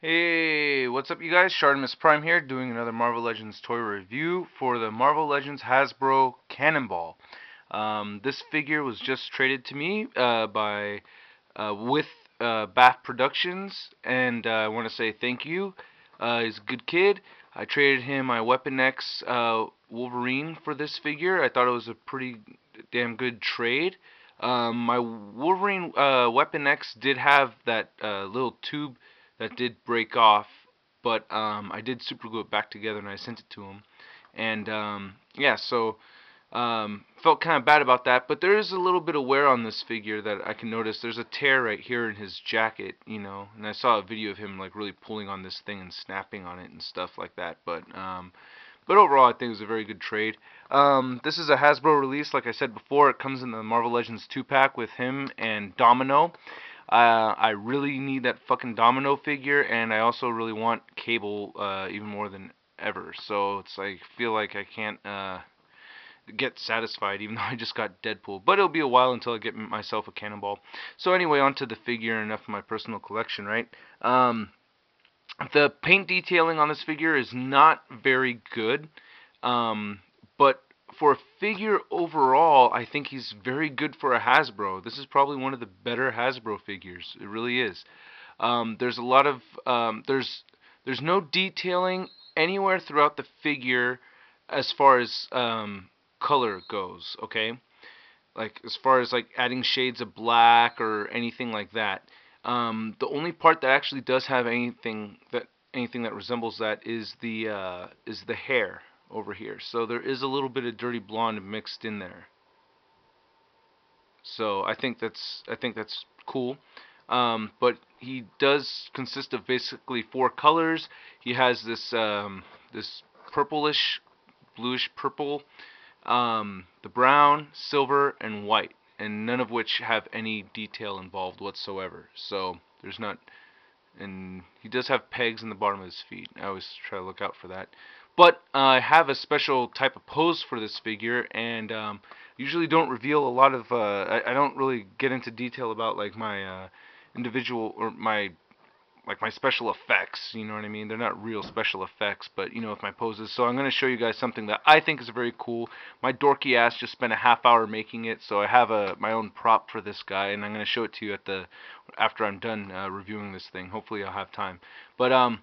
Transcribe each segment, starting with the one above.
Hey, what's up you guys? Shartimus Prime here doing another Marvel Legends toy review for the Marvel Legends Hasbro Cannonball. Um, this figure was just traded to me uh, by uh, with uh, BAF Productions and uh, I want to say thank you. Uh, he's a good kid. I traded him my Weapon X uh, Wolverine for this figure. I thought it was a pretty damn good trade. Um, my Wolverine Weapon X did have that little tube that did break off, but um, I did super glue it back together and I sent it to him. And um, yeah, so um, felt kind of bad about that, but there is a little bit of wear on this figure that I can notice. There's a tear right here in his jacket, you know, and I saw a video of him like really pulling on this thing and snapping on it and stuff like that. But um, but overall, I think it was a very good trade. Um, this is a Hasbro release, like I said before. It comes in the Marvel Legends 2-pack with him and Domino. Uh, I really need that fucking Domino figure, and I also really want Cable uh, even more than ever. So it's like feel like I can't uh, get satisfied, even though I just got Deadpool. But it'll be a while until I get myself a Cannonball. So anyway, onto the figure. Enough of my personal collection, right? Um, the paint detailing on this figure is not very good. Um, but for a figure overall, I think he's very good for a Hasbro. This is probably one of the better Hasbro figures. It really is. Um, there's a lot of um, there's there's no detailing anywhere throughout the figure as far as um, color goes. Okay, like as far as like adding shades of black or anything like that. Um, the only part that actually does have anything that anything that resembles that is the uh, is the hair over here. So there is a little bit of dirty blonde mixed in there. So I think that's I think that's cool. Um, but he does consist of basically four colors. He has this um, this purplish, bluish purple, um, the brown, silver, and white, and none of which have any detail involved whatsoever. So there's not, and he does have pegs in the bottom of his feet. I always try to look out for that. But uh, I have a special type of pose for this figure, and um, usually don't reveal a lot of. Uh, I, I, don't really get into detail about like my uh, individual or my like my special effects. You know what I mean? They're not real special effects, but you know with my poses. So I'm going to show you guys something that I think is very cool. My dorky ass just spent a half hour making it, so I have a my own prop for this guy, and I'm going to show it to you at the after I'm done uh, reviewing this thing. Hopefully I'll have time. But um,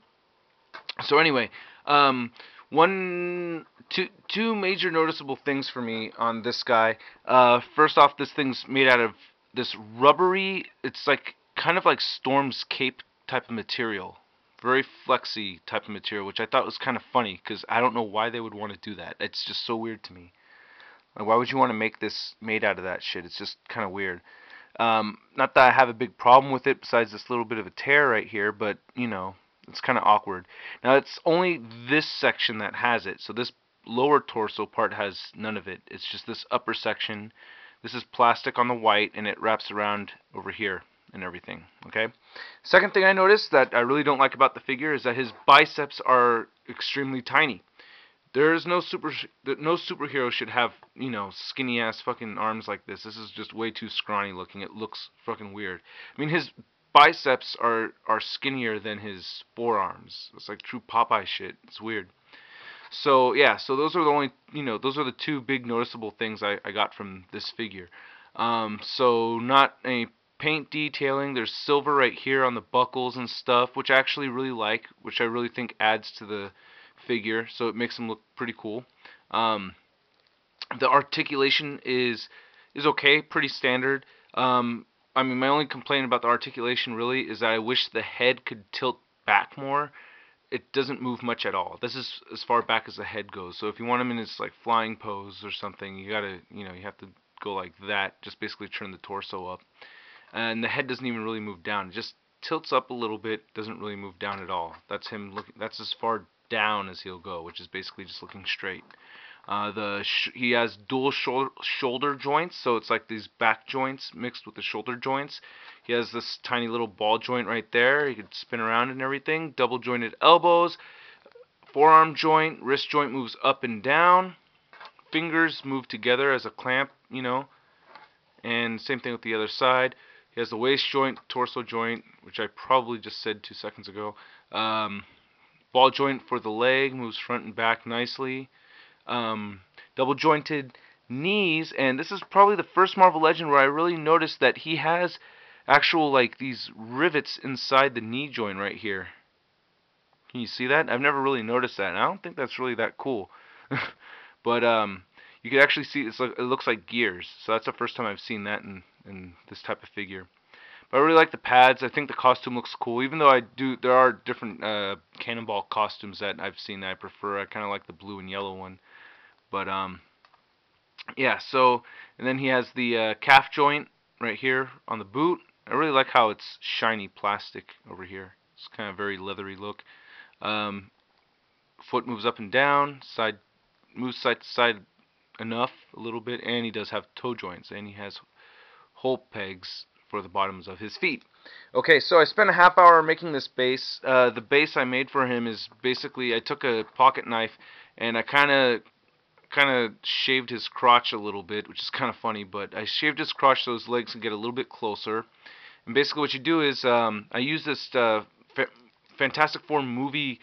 so anyway, um one two two major noticeable things for me on this guy. Uh, first off, this thing's made out of this rubbery. It's like kind of like Storm's cape type of material, very flexy type of material, which I thought was kind of funny because I don't know why they would want to do that. It's just so weird to me. Like, why would you want to make this made out of that shit? It's just kind of weird. Um, not that I have a big problem with it, besides this little bit of a tear right here, but you know, it's kind of awkward. Now it's only this section that has it. So this lower torso part has none of it. It's just this upper section. This is plastic on the white and it wraps around over here and everything. Okay. Second thing I noticed that I really don't like about the figure is that his biceps are extremely tiny. There is no super no superhero should have you know skinny ass fucking arms like this. This is just way too scrawny looking. It looks fucking weird. I mean his biceps are are skinnier than his forearms. It's like true Popeye shit. It's weird. So yeah, so those are the only you know those are the two big noticeable things I, I got from this figure. Um, so not any paint detailing. There's silver right here on the buckles and stuff, which I actually really like, which I really think adds to the figure. So it makes him look pretty cool. Um, the articulation is is okay, pretty standard. Um, I mean, my only complaint about the articulation really is that I wish the head could tilt back more. It doesn't move much at all. This is as far back as the head goes. So if you want him in his like flying pose or something, you gotta, you know, you have to go like that. Just basically turn the torso up, and the head doesn't even really move down. It just tilts up a little bit. Doesn't really move down at all. That's him looking. That's as far down as he'll go, which is basically just looking straight. Uh, the he has dual shoulder shoulder joints, so it's like these back joints mixed with the shoulder joints. He has this tiny little ball joint right there. He could spin around and everything. Double jointed elbows, forearm joint, wrist joint moves up and down. Fingers move together as a clamp, you know. And same thing with the other side. He has the waist joint, torso joint, which I probably just said two seconds ago. Um, ball joint for the leg, moves front and back nicely. Um, double jointed knees, and this is probably the first Marvel Legend where I really noticed that he has actual like these rivets inside the knee joint right here. Can you see that? I've never really noticed that. And I don't think that's really that cool. but um, you can actually see it's it looks like gears. So that's the first time I've seen that in in this type of figure. But I really like the pads. I think the costume looks cool. Even though I do, there are different uh, Cannonball costumes that I've seen that I prefer. I kind of like the blue and yellow one. But um, yeah. So and then he has the uh, calf joint right here on the boot. I really like how it's shiny plastic over here. It's kind of very leathery look. Um, foot moves up and down, side moves side to side enough a little bit, and he does have toe joints, and he has hole pegs for the bottoms of his feet. Okay, so I spent a half hour making this base. Uh, the base I made for him is basically I took a pocket knife and I kind of kind of shaved his crotch a little bit, which is kind of funny, but I shaved his crotch so his legs can get a little bit closer. And basically what you do is um, I use this uh, fa Fantastic Four movie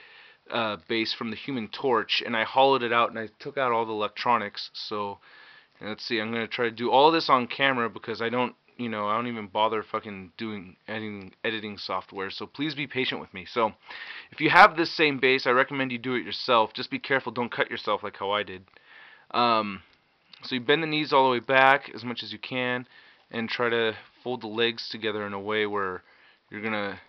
uh, base from the Human Torch, and I hollowed it out and I took out all the electronics. So let's see, I'm gonna try to do all this on camera because I don't, you know, I don't even bother fucking doing editing editing software. So please be patient with me. So if you have this same base, I recommend you do it yourself. Just be careful, don't cut yourself like how I did. Um, so you bend the knees all the way back as much as you can, and try to fold the legs together in a way where you're gonna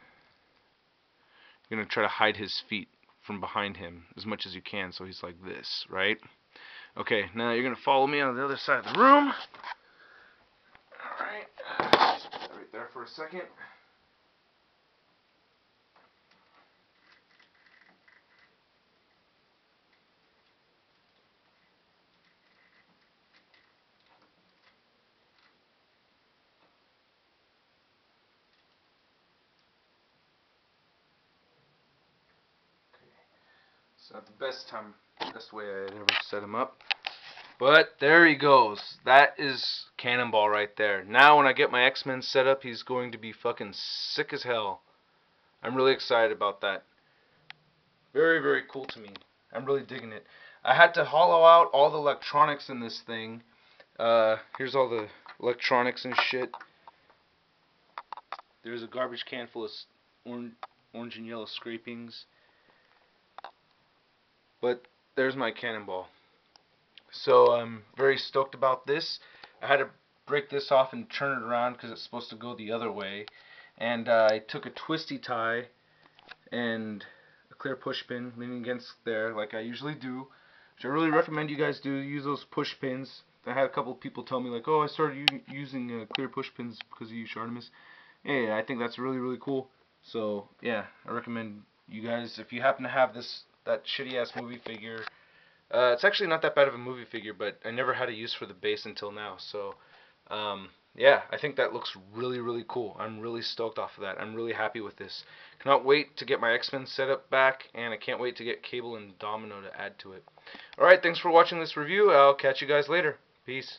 you're gonna try to hide his feet from behind him as much as you can so he's like this, right? Okay, now you're to follow me on the other side of the room. Alright, right there for a second. It's not the best time, best way I ever set him up. But there he goes. That is Cannonball right there. Now when I get my X-Men set up, he's going to be fucking sick as hell. I'm really excited about that. Very, very cool to me. I'm really digging it. I had to hollow out all the electronics in this thing. Uh, here's all the electronics and shit. There's a garbage can full of orange and yellow scrapings. But there's my cannonball. So I'm very stoked about this. I had to break this off and turn it around because it's supposed to go the other way. And uh, I took a twisty tie and a clear push pin leaning against there like I usually do. Which I really recommend you guys do. Use those push pins. I had a couple people tell me like, oh, I started using uh, clear push pins because you use Artemis. Yeah, I think that's really, really cool. So, yeah, I recommend you guys, if you happen to have this that shitty ass movie figure. Uh, it's actually not that bad of a movie figure, but I never had a use for the base until now. So, um, yeah, I think that looks really, really cool. I'm really stoked off of that. I'm really happy with this. Cannot wait to get my X-Men setup back, and I can't wait to get Cable and Domino to add to it. Alright, thanks for watching this review. I'll catch you guys later. Peace.